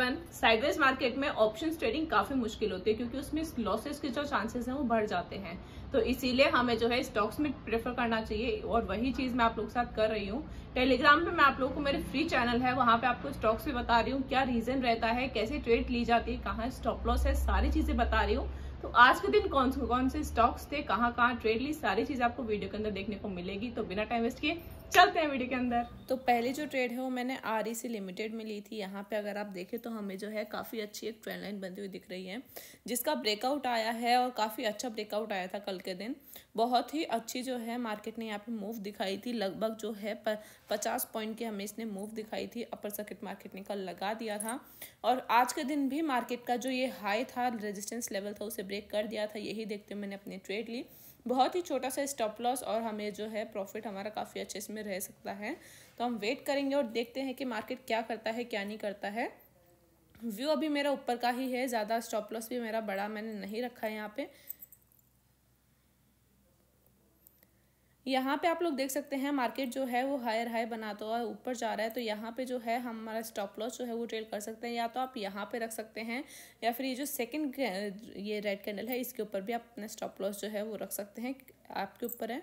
Everyone sideways market में option trading काफ़ी मुश्किल होती है क्योंकि उसमें लॉसेस के जो चांसेस हैं वो बढ़ जाते हैं। तो इसीलिए हमें जो है स्टॉक्स में प्रेफर करना चाहिए और वही चीज़ मैं आप लोग के साथ कर रही हूँ। टेलीग्राम पे मैं आप लोगों को मेरे फ्री चैनल है, वहाँ पे आपको स्टॉक्स भी बता रही हूँ, क्या रीजन रहता है, कैसे ट्रेड ली जाती है, कहाँ स्टॉप लॉस है, सारी चीज़ें बता रही हूँ। तो आज के दिन कौन से कौन से स्टॉक्स थे कहाँ कहाँ ट्रेड ली, सारी चीज़ आपको वीडियो के अंदर देखने को मिलेगी। तो बिना टाइम वेस्ट किए चलते हैं वीडियो के अंदर। तो पहली जो ट्रेड है वो मैंने आर ई सी लिमिटेड में ली थी। यहाँ पे अगर आप देखें तो हमें जो है काफ़ी अच्छी एक ट्रेंड लाइन बनती हुई दिख रही है, जिसका ब्रेकआउट आया है और काफ़ी अच्छा ब्रेकआउट आया था कल के दिन। बहुत ही अच्छी जो है मार्केट ने यहाँ पे मूव दिखाई थी। लगभग जो है पचास पॉइंट की हमें इसने मूव दिखाई थी। अपर सर्किट मार्केट ने कल लगा दिया था। और आज के दिन भी मार्केट का जो ये हाई था रेजिस्टेंस लेवल था, उसे ब्रेक कर दिया था। यही देखते हुए मैंने अपनी ट्रेड ली। बहुत ही छोटा सा स्टॉप लॉस और हमें जो है प्रॉफिट हमारा काफ़ी अच्छे इसमें रह सकता है। तो हम वेट करेंगे और देखते हैं कि मार्केट क्या करता है, क्या नहीं करता है। व्यू अभी मेरा ऊपर का ही है, ज़्यादा स्टॉप लॉस भी मेरा बड़ा मैंने नहीं रखा है यहाँ पे। यहाँ पे आप लोग देख सकते हैं मार्केट जो है वो हायर हाई बनाता है ऊपर जा रहा है। तो यहाँ पे जो है हमारा स्टॉप लॉस जो है वो ट्रेड कर सकते हैं, या तो आप यहाँ पे रख सकते हैं, या फिर ये जो सेकंड ये रेड कैंडल है, इसके ऊपर भी आप अपना स्टॉप लॉस जो है वो रख सकते हैं। आपके ऊपर है?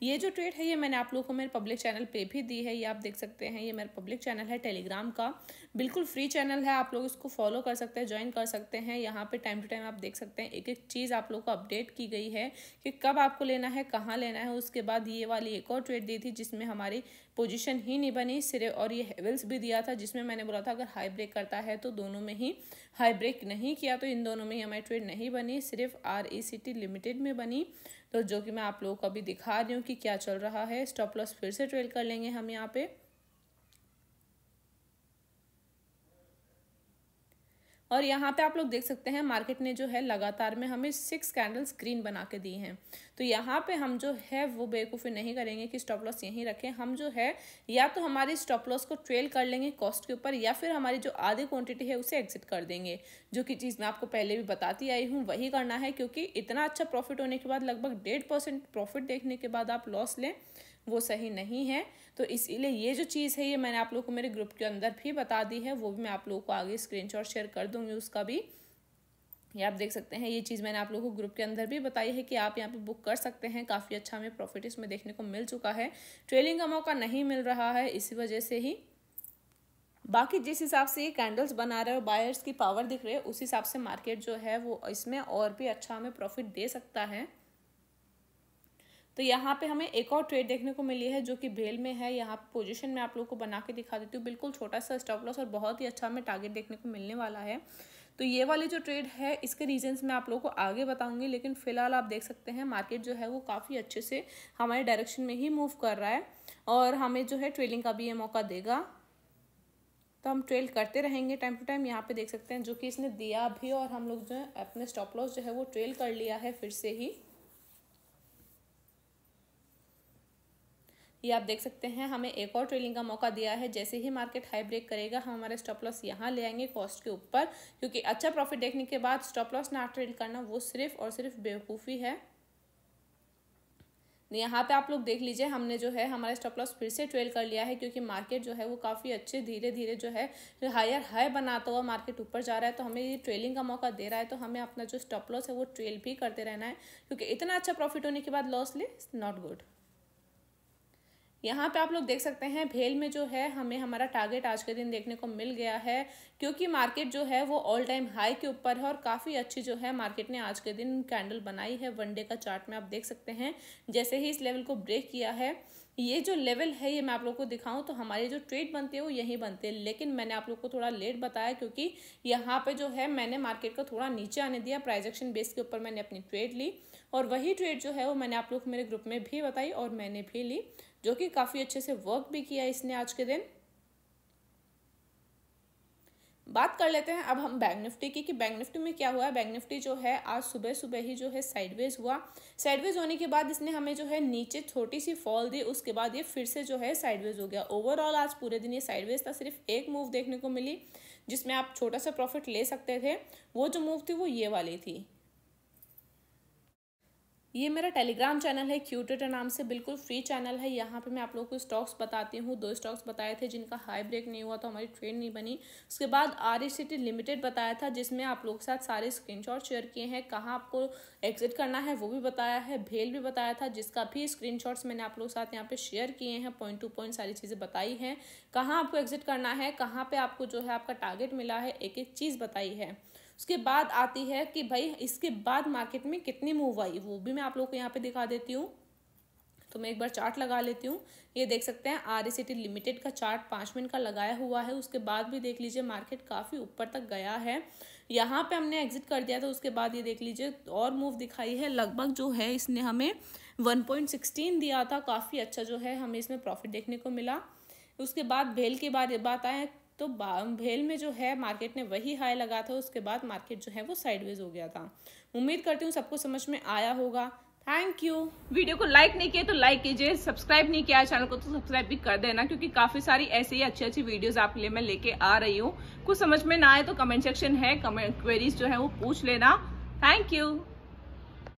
ये जो ट्रेड है, ये मैंने आप लोगों को मेरे पब्लिक चैनल पे भी दी है, ये आप देख सकते हैं, ये मेरा पब्लिक चैनल है टेलीग्राम का। बिल्कुल फ्री चैनल है, आप लोग इसको फॉलो कर सकते हैं ज्वाइन कर सकते हैं। यहाँ पे टाइम टू टाइम आप देख सकते हैं एक एक चीज़ आप लोग को अपडेट की गई है कि कब आपको लेना है, कहाँ लेना है। उसके बाद ये वाली एक और ट्रेड दी थी, जिसमें हमारी पोजिशन ही नहीं बनी, सिरे और ये हेवल्स भी दिया था, जिसमें मैंने बोला था, अगर हाई ब्रेक करता है तो दोनों में ही हाई ब्रेक नहीं किया तो इन दोनों में ही हमारी ट्रेड नहीं बनी, सिर्फ़ R E C T limited में बनी। तो जो कि मैं आप लोगों को अभी दिखा रही हूँ कि क्या चल रहा है स्टॉप लॉस फिर से ट्रेड कर लेंगे हम यहाँ पे। और यहाँ पे आप लोग देख सकते हैं, मार्केट ने जो है लगातार में हमें सिक्स कैंडल्स ग्रीन बना के दी हैं। तो यहाँ पे हम जो है, वो बेवकूफ़ी नहीं करेंगे कि स्टॉप लॉस यहीं रखें। हम जो है, या तो हमारी स्टॉप लॉस को ट्रेल कर लेंगे कॉस्ट के ऊपर, या फिर हमारी जो आधी क्वांटिटी है, उसे एग्जिट कर देंगे, जो कि चीज़ मैं आपको पहले भी बताती आई हूँ। वही करना है, क्योंकि इतना अच्छा प्रॉफिट होने के बाद, लगभग डेढ़ परसेंट प्रॉफिट देखने के बाद आप लॉस लें। वो सही नहीं है। तो इसीलिए ये जो चीज़ है, ये मैंने आप लोगों को मेरे ग्रुप के अंदर भी बता दी है। वो भी मैं आप लोगों को आगे स्क्रीनशॉट शेयर कर दूँगी उसका भी। ये आप देख सकते हैं, ये चीज़ मैंने आप लोगों को ग्रुप के अंदर भी बताई है कि आप यहाँ पे बुक कर सकते हैं। काफ़ी अच्छा हमें प्रॉफिट इसमें देखने को मिल चुका है। ट्रेलिंग का मौका नहीं मिल रहा है, इसी वजह से ही। बाकी जिस हिसाब से ये कैंडल्स बना रहे हो बायर्स की पावर दिख रही है, उस हिसाब से मार्केट जो है वो इसमें और भी अच्छा हमें प्रॉफिट दे सकता है। तो यहाँ पे हमें एक और ट्रेड देखने को मिली है जो कि भेल में है। यहाँ पोजीशन में आप लोग को बना के दिखा देती हूँ। बिल्कुल छोटा सा स्टॉप लॉस और बहुत ही अच्छा हमें टारगेट देखने को मिलने वाला है। तो ये वाली जो ट्रेड है, इसके रीजंस मैं आप लोगों को आगे बताऊँगी, लेकिन फ़िलहाल आप देख सकते हैं मार्केट जो है वो काफ़ी अच्छे से हमारे डायरेक्शन में ही मूव कर रहा है और हमें जो है ट्रेलिंग का भी ये मौका देगा। तो हम ट्रेल करते रहेंगे टाइम टू टाइम यहाँ पे देख सकते हैं जो कि इसने दिया भी और हम लोग जो है अपने स्टॉप लॉस जो है वो ट्रेल कर लिया है फिर से ही। ये आप देख सकते हैं, हमें एक और ट्रेलिंग का मौका दिया है, जैसे ही मार्केट हाई ब्रेक करेगा, हम हमारे स्टॉप लॉस यहाँ ले आएँगे कॉस्ट के ऊपर, क्योंकि अच्छा प्रॉफिट देखने के बाद स्टॉप लॉस ना ट्रेड करना वो सिर्फ़ और सिर्फ़ बेवकूफ़ी है। यहाँ पे आप लोग देख लीजिए, हमने जो है हमारा स्टॉप लॉस फिर से ट्रेल कर लिया है, क्योंकि मार्केट जो है वो काफ़ी अच्छे धीरे धीरे जो है हायर हाई बनाता हुआ मार्केट ऊपर जा रहा है तो हमें ये ट्रेलिंग का मौका दे रहा है तो हमें अपना जो स्टॉप लॉस है वो ट्रेल भी करते रहना है, क्योंकि इतना अच्छा प्रॉफिट होने के बाद लॉस ले नॉट गुड यहाँ पे आप लोग देख सकते हैं, भेल में जो है हमें हमारा टारगेट आज के दिन देखने को मिल गया है, क्योंकि मार्केट जो है वो ऑल टाइम हाई के ऊपर है और काफ़ी अच्छी जो है मार्केट ने आज के दिन कैंडल बनाई है वनडे का चार्ट में आप देख सकते हैं, जैसे ही इस लेवल को ब्रेक किया है, ये जो लेवल है ये मैं आप लोग को दिखाऊँ तो हमारे जो ट्रेड बनती है वो यहीं बनते हैं, लेकिन मैंने आप लोग को थोड़ा लेट बताया क्योंकि यहाँ पे जो है मैंने मार्केट को थोड़ा नीचे आने दिया प्राइजेक्शन बेस के ऊपर मैंने अपनी ट्रेड ली और वही ट्रेड जो है वो मैंने आप लोग मेरे ग्रुप में भी बताई और मैंने भी ली, जो कि काफ़ी अच्छे से वर्क भी किया इसने आज के दिन। बात कर लेते हैं, अब हम बैंक निफ्टी की, कि बैंक निफ्टी में क्या हुआ बैंक निफ्टी जो है, आज सुबह सुबह ही जो है साइडवेज हुआ। साइडवेज होने के बाद इसने हमें जो है नीचे छोटी सी फॉल दी, उसके बाद ये फिर से जो है साइडवेज हो गया। ओवरऑल आज पूरे दिन ये साइडवेज था, सिर्फ़ एक मूव देखने को मिली, जिसमें आप छोटा सा प्रॉफिट ले सकते थे। वो जो मूव थी वो ये वाली थी। ये मेरा टेलीग्राम चैनल है क्यूटेटर नाम से बिल्कुल फ्री चैनल है। यहाँ पे मैं आप लोगों को स्टॉक्स बताती हूँ। दो स्टॉक्स बताए थे जिनका हाई ब्रेक नहीं हुआ तो हमारी ट्रेड नहीं बनी। उसके बाद आर लिमिटेड बताया था, जिसमें आप लोगों के साथ सारे स्क्रीनशॉट शेयर किए हैं। कहाँ आपको एग्जिट करना है, वो भी बताया है। भेल भी बताया था, जिसका भी स्क्रीन मैंने आप लोगों के साथ यहाँ पर शेयर किए हैं। पॉइंट टू पॉइंट सारी चीज़ें बताई हैं। कहाँ आपको एग्जिट करना है, कहाँ पर आपको जो है आपका टारगेट मिला है एक एक चीज़ बताई है। उसके बाद आती है कि भाई, इसके बाद मार्केट में कितनी मूव आई, वो भी मैं आप लोग को यहाँ पे दिखा देती हूँ। तो मैं एक बार चार्ट लगा लेती हूँ। ये देख सकते हैं आर ए लिमिटेड का चार्ट पाँच मिनट का लगाया हुआ है। उसके बाद भी देख लीजिए मार्केट काफ़ी ऊपर तक गया है। यहाँ पे हमने एग्जिट कर दिया था, उसके बाद ये देख लीजिए, और मूव दिखाई है। लगभग जो है, इसने हमें वन पॉइंट सिक्सटीन दिया था। काफ़ी अच्छा जो है, हमें इसमें प्रॉफिट देखने को मिला। उसके बाद भेल के बाद बात आए तो भेल में जो है मार्केट ने वही हाई लगा था, उसके बाद मार्केट जो है वो साइडवेज हो गया था। उम्मीद करती हूँ सबको समझ में आया होगा। थैंक यू वीडियो को लाइक नहीं किया तो लाइक कीजिए। सब्सक्राइब नहीं किया चैनल को तो सब्सक्राइब भी कर देना, क्योंकि काफ़ी सारी ऐसी ही अच्छी अच्छी वीडियोस आपके लिए मैं लेके आ रही हूँ। कुछ समझ में ना आए तो कमेंट सेक्शन है कमेंट क्वेरीज जो है वो पूछ लेना। Thank you